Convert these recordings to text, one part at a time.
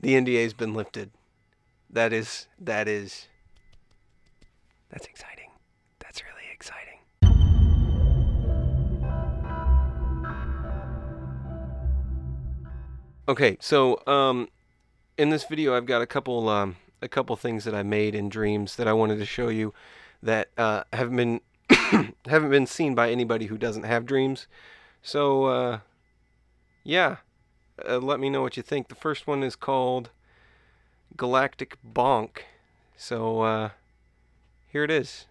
the NDA's been lifted. That is that is that's exciting. That's really exciting. Okay, so um in this video I've got a couple um a couple things that I made in dreams that I wanted to show you that uh haven't been haven't been seen by anybody who doesn't have dreams. So uh yeah, uh, let me know what you think. The first one is called Galactic Bonk. So uh here it is.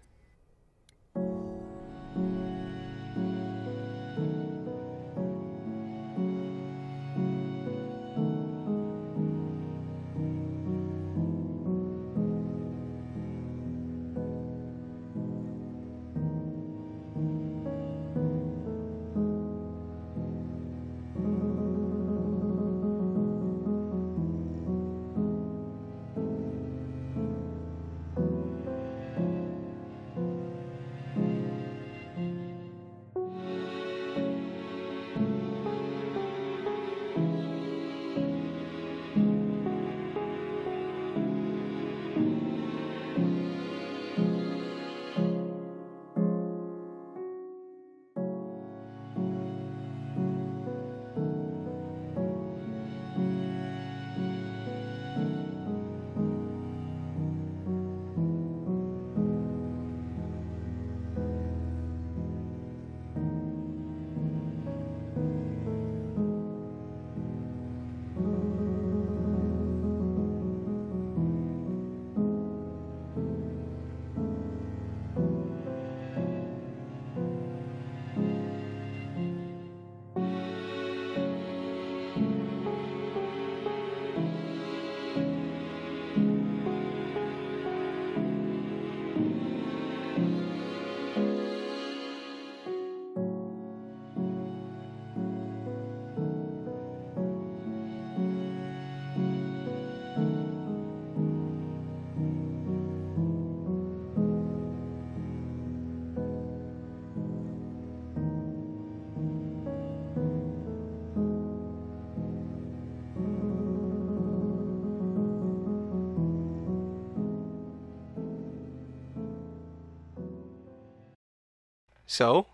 So,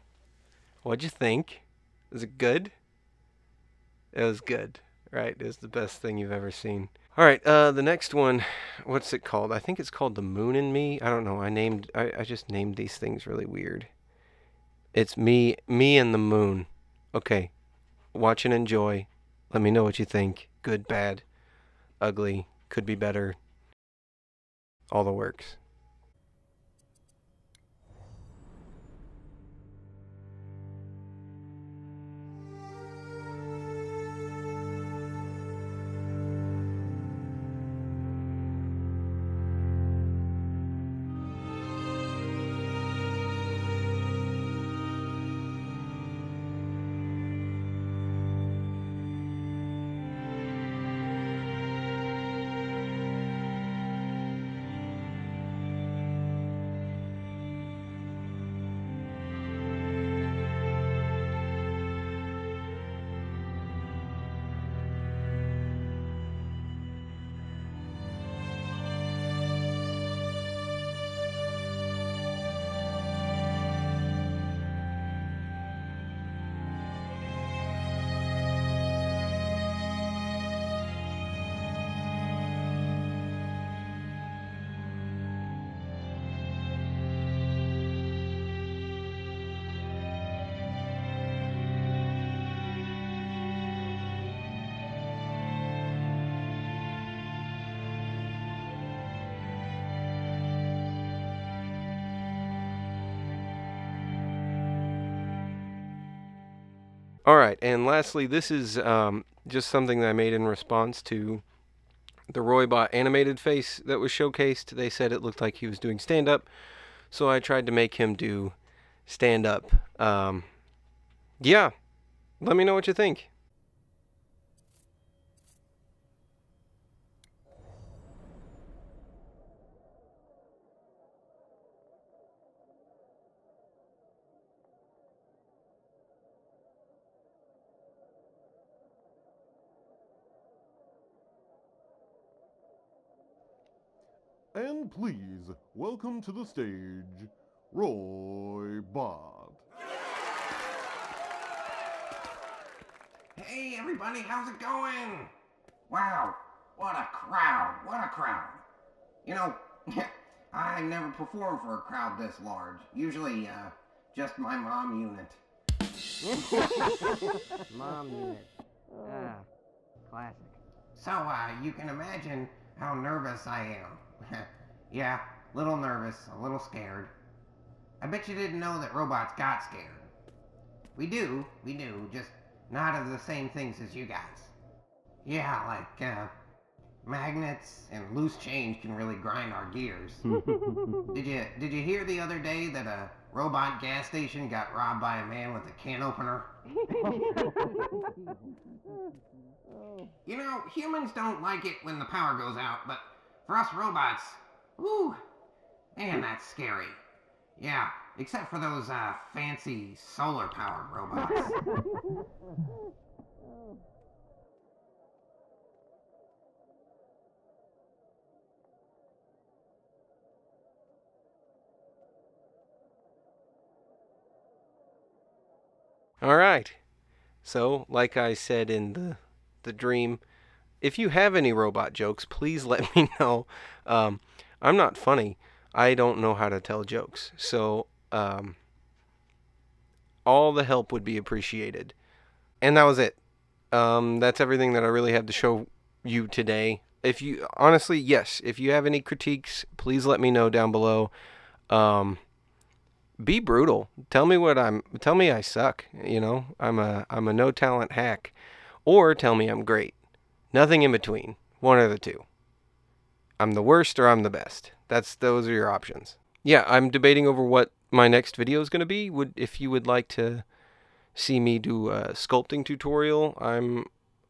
what'd you think? Is it good? It was good, right? It was the best thing you've ever seen. All right, uh, the next one, what's it called? I think it's called The Moon and Me. I don't know. I named, I, I just named these things really weird. It's me, me and the moon. Okay, watch and enjoy. Let me know what you think. Good, bad, ugly, could be better. All the works. All right, and lastly, this is um, just something that I made in response to the Roybot animated face that was showcased. They said it looked like he was doing stand up, so I tried to make him do stand up. Um, yeah, let me know what you think. And please welcome to the stage Roy Bot. Hey everybody, how's it going? Wow, what a crowd, what a crowd. You know, I never performed for a crowd this large. Usually, uh, just my mom unit. Mom unit. Ah, classic. So, uh, you can imagine how nervous I am. yeah, a little nervous, a little scared. I bet you didn't know that robots got scared. We do, we do, just not of the same things as you guys. Yeah, like, uh, magnets and loose change can really grind our gears. did you did you hear the other day that a robot gas station got robbed by a man with a can opener? you know, humans don't like it when the power goes out, but for us robots, whoo, man, that's scary. Yeah, except for those uh, fancy solar powered robots. All right. So, like I said in the the dream, if you have any robot jokes, please let me know. Um, I'm not funny. I don't know how to tell jokes. So, um, all the help would be appreciated. And that was it. Um, that's everything that I really have to show you today. If you honestly, yes, if you have any critiques, please let me know down below. Um, be brutal. Tell me what I'm. Tell me I suck. You know, I'm a I'm a no talent hack, or tell me I'm great. Nothing in between. One of the two. I'm the worst or I'm the best. That's those are your options. Yeah, I'm debating over what my next video is going to be. Would if you would like to see me do a sculpting tutorial, I'm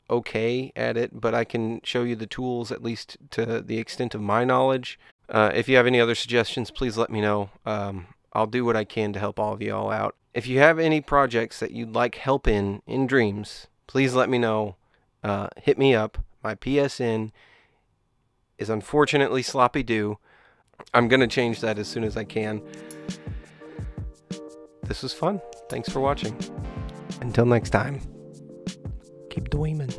okay at it, but I can show you the tools at least to the extent of my knowledge. Uh, if you have any other suggestions, please let me know. Um, I'll do what I can to help all of you all out. If you have any projects that you'd like help in in Dreams, please let me know. Uh, hit me up. My PSN is unfortunately sloppy do. I'm going to change that as soon as I can. This was fun. Thanks for watching. Until next time, keep dreaming.